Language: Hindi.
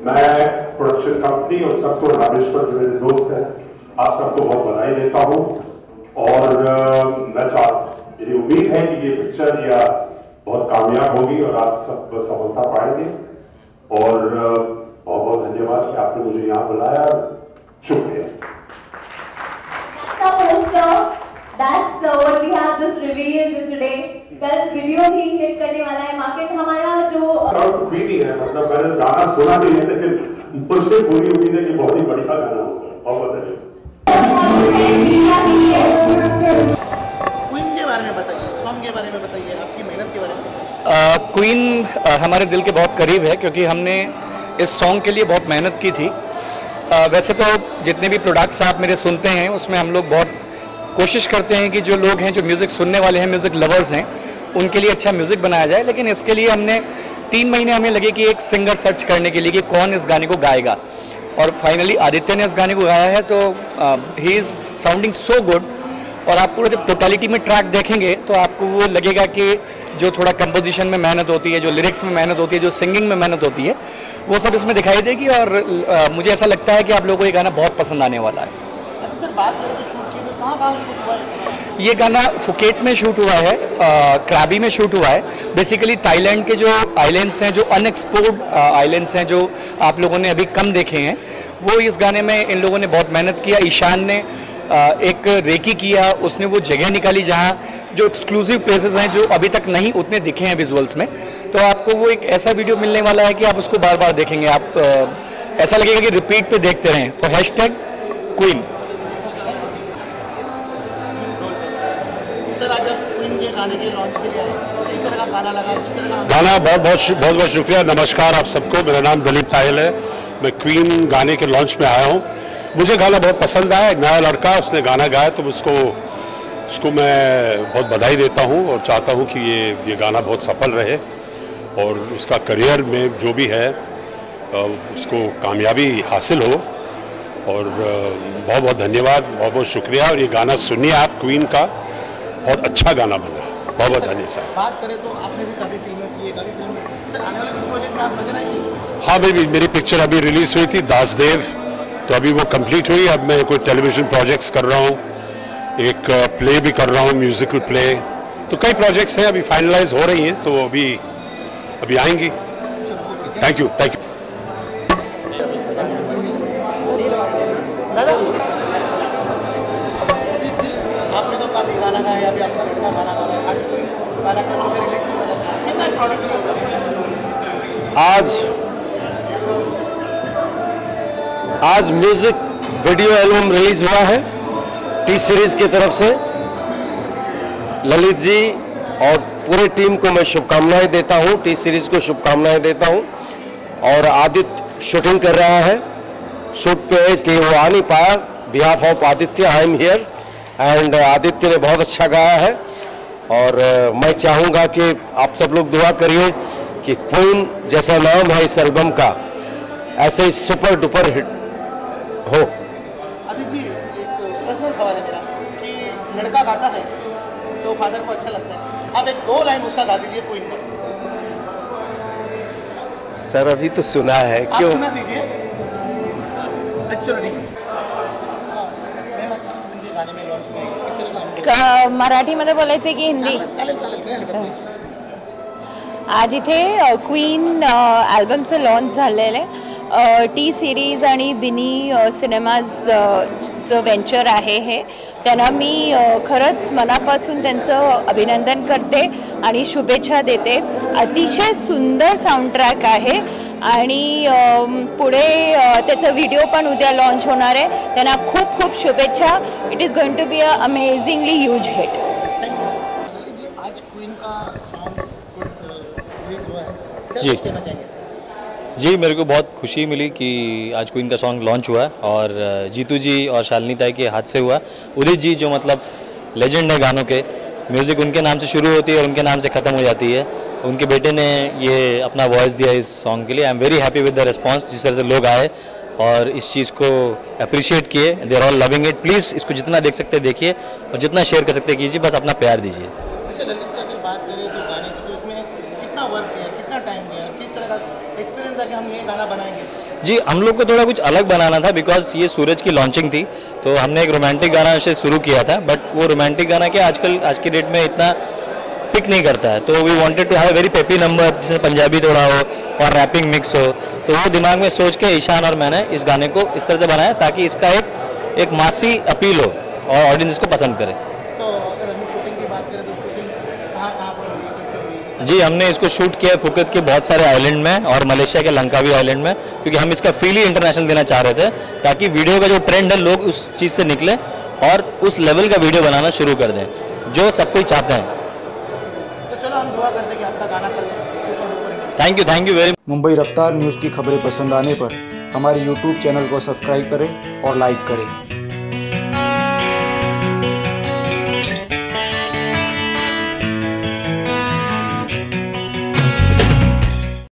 मैं प्रोडक्शन कंपनी और सबको रामेश्वर जो मेरे दोस्त हैं, आप सबको बहुत बधाई देता हूँ। और मैं चाह मेरी उम्मीद है कि ये पिक्चर या बहुत कामयाब होगी और आप सब सफलता पाएँगे। और बहुत बहुत धन्यवाद कि आपने मुझे यहाँ बुलाया। शुक्रिया। भी हिट करने वाला है। मार्केट हमारा जो तो क्वीन ही है मतलब मैंने गाना सुना नहीं है लेकिन मुझे पूरी उम्मीद है कि बहुत ही बढ़िया गाना होगा। बहुत बहुत क्वीन के बारे में बताइए सॉन्ग के बारे में बताइए आपकी मेहनत के बारे में क्वीन हमारे दिल के बहुत करीब है क्योंकि हमने इस सॉन्ग के लिए बहुत मेहनत की थी। अ, वैसे तो जितने भी प्रोडक्ट्स आप मेरे सुनते हैं उसमें हम लोग बहुत कोशिश करते हैं कि जो लोग हैं जो म्यूज़िक सुनने वाले हैं म्यूज़िक लवर्स हैं उनके लिए अच्छा म्यूज़िक बनाया जाए लेकिन इसके लिए हमने तीन महीने हमें लगे कि एक सिंगर सर्च करने के लिए कि कौन इस गाने को गाएगा। और फाइनली आदित्य ने इस गाने को गाया है तो he is sounding so good और आप पूरे जब टोटलिटी में ट्रैक देखेंगे तो आपको वो लगेगा कि जो थोड़ा कंपोजिशन में मेहनत होती है जो लिरिक्स में मेहनत होती है जो सिंगिंग में मेहनत होती है वो सब इसमें दिखाई देगी। और अ, मुझे ऐसा लगता है कि आप लोगों को ये गाना बहुत पसंद आने वाला है। अच्छा सर बात करें तो शूट की ये गाना फुकेट में शूट हुआ है क्राबी में शूट हुआ है। बेसिकली थाईलैंड के जो आइलैंड्स हैं, जो अनएक्सप्लोर्ड आइलैंड्स हैं, जो आप लोगों ने अभी कम देखे हैं, वो इस गाने में इन लोगों ने बहुत मेहनत किया। ईशान ने एक रेकी किया, उसने वो जगह निकाली जहाँ जो एक्सक्लूसिव प्लेसेस हैं, जो अभी तक नहीं, उतने दिखे हैं विजुअल्स में। तो आपको वो एक ऐसा वीडियो मिलने वाला है कि आप उसको बार बार देखेंगे। आप ऐसा लगेगा कि रिपीट पे देखते रहें। तो हैश टैग क्वीन गाने बहुत बहुत बहुत बहुत शुक्रिया, नमस्कार आप सबको। मेरा नाम दलीप तायल है। मैं क्वीन गाने के लॉन्च में आया हूँ। मुझे गाना बहुत पसंद आया, एक नया लड़का, उसने गाना गाया तो उसको उसको मैं बहुत बधाई देता हूँ और चाहता हूँ कि ये ये गाना बहुत सफल रहे और उसका करियर में जो भी है उसको कामयाबी हासिल हो। और बहुत बहुत धन्यवाद, बहुत बहुत शुक्रिया। और ये गाना सुनिए आप क्वीन का। बहुत अच्छा गाना बना बहुत बहुत धन्यवाद बात करें तो आपने भी काफ़ी फ़िल्में की है काफ़ी फ़िल्म सर आने वाले प्रोजेक्ट में आप नज़र आएँगे? हाँ मेरी मेरी पिक्चर अभी रिलीज़ हुई थी दासदेव। तो अभी वो कंप्लीट हुई अब मैं कोई टेलीविज़न प्रोजेक्ट्स कर रहा हूँ एक प्ले भी कर रहा हूँ म्यूजिकल प्ले तो कई प्रोजेक्ट्स हैं अभी फाइनलाइज हो रही हैं तो वो अभी अभी आएँगी। थैंक यू थैंक यू दादा आपने तो काफ़ी गाना गाया अभी आपका लड़का गाना गा रहा है आज कोई गाना कैसे रिलेट कितना प्रोडक्ट आज आज म्यूज़िक वीडियो एल्बम रिलीज़ हुआ है टी सीरीज़ की तरफ़ से। ललित जी और पूरे टीम को मैं शुभकामनाएँ देता हूँ टी सीरीज़ को शुभकामनाएँ देता हूँ। और आदित्य शूटिंग कर रहा है। शूट पे इसलिए वो आ नहीं पाया। Behalf of Aditya I am here and Aditya ने बहुत अच्छा गाया है। और, मैं चाहूँगा कि आप सब लोग दुआ करिए। कि क्वीन जैसा नाम है इस एल्बम का ऐसे ही सुपर डुपर हिट हो। जी एक पर्सनल सवाल है मेरा कि लड़का गाता है तो फादर को अच्छा लगता है। आप एक दो लाइन उसका गा दीजिए क्वीन में सर अभी तो सुना है क्यों? सुना दीजिए। अच्छा है। मराठीमध्ये बोलायचे की हिंदी? चालेल चालेल। आज इथे क्वीन ॲल्बमचं लॉन्च झालेलं आहे. टी सिरीज आणि बिनी सिनेमाजचं सिनेमाज व्हेंचर आहे हे. त्यांना मी खरंच मनापासून त्यांचं अभिनंदन करते आणि शुभेच्छा देते. अतिशय सुंदर साऊंड ट्रॅक आहे. आणि पुढे त्याचं व्हिडिओ पण उद्या लॉन्च होणार आहे. त्यांना खूप खूप शुभेच्छा. It is going to be a amazingly huge hit जी। जी मेरे को बहुत खुशी मिली कि आज क्वीन का सॉन्ग लॉन्च हुआ और जीतू जी और शालिनी ताई के हाथ से हुआ उदित जी जो मतलब लेजेंड है गानों के म्यूज़िक उनके नाम से शुरू होती है और उनके नाम से ख़त्म हो जाती है। उनके बेटे ने ये अपना वॉइस दिया इस सॉन्ग के लिए। I am very happy with the response जिस तरह से लोग आए और इस चीज़ को अप्रिशिएट किए। They are all loving it please इसको जितना देख सकते हैं देखिए और जितना शेयर कर सकते कीजिए बस अपना प्यार दीजिए अच्छा ललित की अगर बात करें तो गाने की तो इसमें कितना वर्क किया कितना टाइम गया किस तरह का एक्सपीरियंस था कि हम ये गाना बनाएँगे? जी, हम लोग को थोड़ा कुछ अलग बनाना था बिकॉज़ ये सूरज की लॉन्चिंग थी तो हमने एक रोमांटिक गाना से शुरू किया था बट वो रोमांटिक गाना क्या आजकल, आज की डेट में इतना पिक नहीं करता है। तो we wanted to have very peppy number जिसमें पंजाबी थोड़ा हो और रैपिंग मिक्स हो। तो वो दिमाग में सोच के ईशान और मैंने इस गाने को इस तरह से बनाया ताकि इसका एक एक मासी अपील हो और ऑडियंस इसको पसंद करे तो अगर हम शूटिंग की बात करें तो शूटिंग कहाँ कहाँ पर हुई कैसे हुई जी हमने इसको शूट किया है फुकत के बहुत सारे आइलैंड में और मलेशिया के लंकावी आइलैंड में क्योंकि हम इसका फील ही इंटरनेशनल देना चाह रहे थे ताकि वीडियो का जो ट्रेंड है लोग उस चीज़ से निकले और उस लेवल का वीडियो बनाना शुरू कर दें जो सब कोई चाहते हैं। तो चलो हम दुआ करते हैं कि आपका गाना thank you thank you very Mumbai Raftaar news की खबरें पसंद आने पर हमारे यूट्यूब चैनल को सब्सक्राइब करें और लाइक करें।